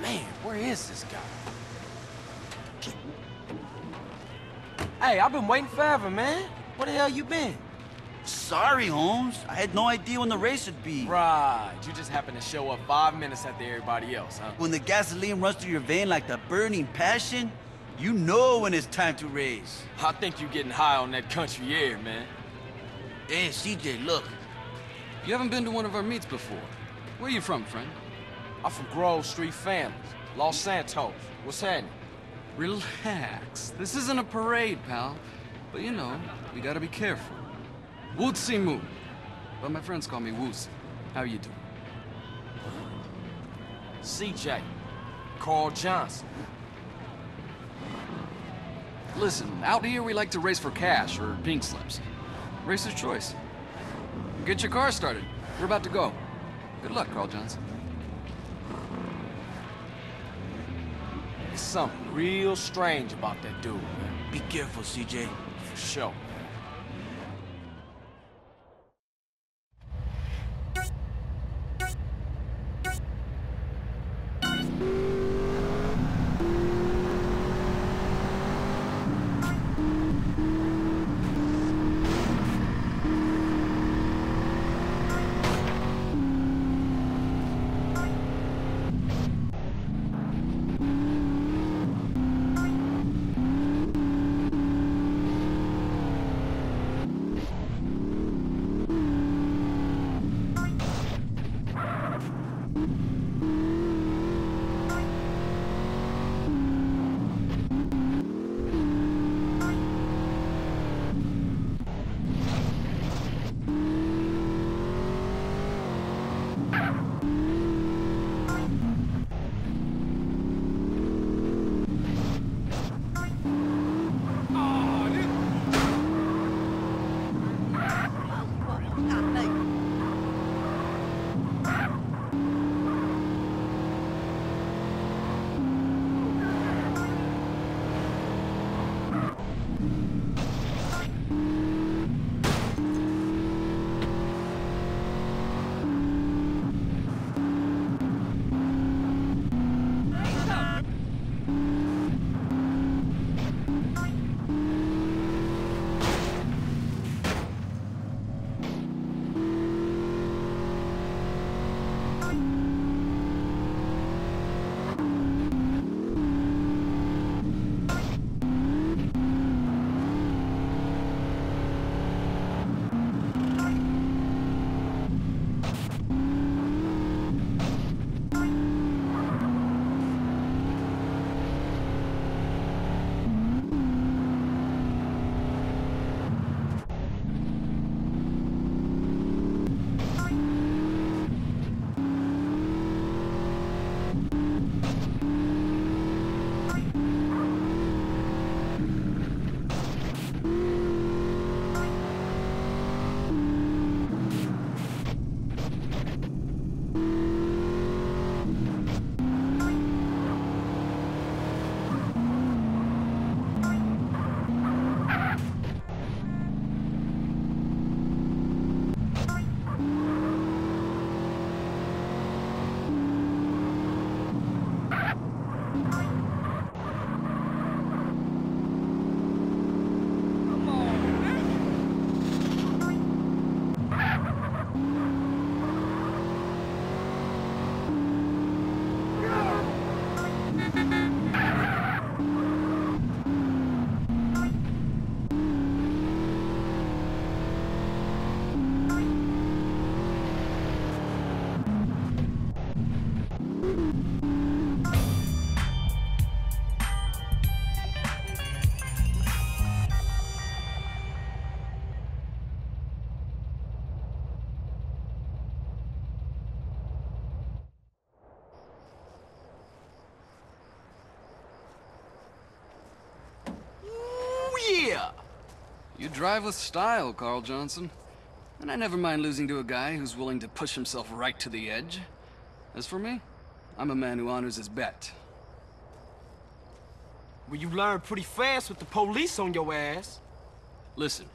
Man, where is this guy? Hey, I've been waiting forever, man. Where the hell you been? Sorry, Holmes. I had no idea when the race would be. Right, you just happened to show up five minutes after everybody else, huh? When the gasoline runs through your vein like the burning passion, you know when it's time to race. I think you're getting high on that country air, man. Hey, CJ, look. You haven't been to one of our meets before. Where you from, friend? I'm from Grove Street Families, Los Santos. What's happening? Relax. This isn't a parade, pal. But you know, we gotta be careful. Wu Zi Mu. But my friends call me Woozie. How you doing? CJ. Carl Johnson. Listen, out here we like to race for cash or pink slips. Racer's choice. Get your car started. We're about to go. Good luck, Carl Johnson. Something real strange about that dude, man. Be careful, CJ. For sure. You drive with style, Carl Johnson. And I never mind losing to a guy who's willing to push himself right to the edge. As for me, I'm a man who honors his bet. Well, you learned pretty fast with the police on your ass. Listen,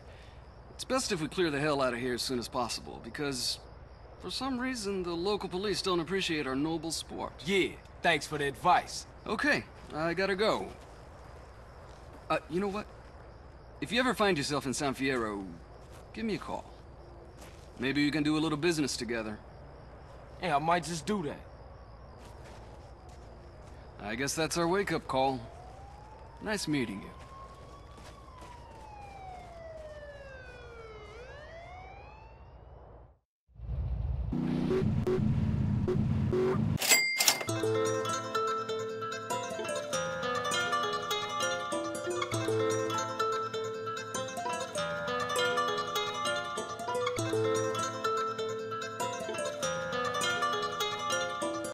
it's best if we clear the hell out of here as soon as possible, because for some reason the local police don't appreciate our noble sport. Yeah, thanks for the advice. Okay, I gotta go. Uh, you know what? If you ever find yourself in San Fierro, give me a call. Maybe we can do a little business together. Hey, I might just do that. I guess that's our wake-up call. Nice meeting you. you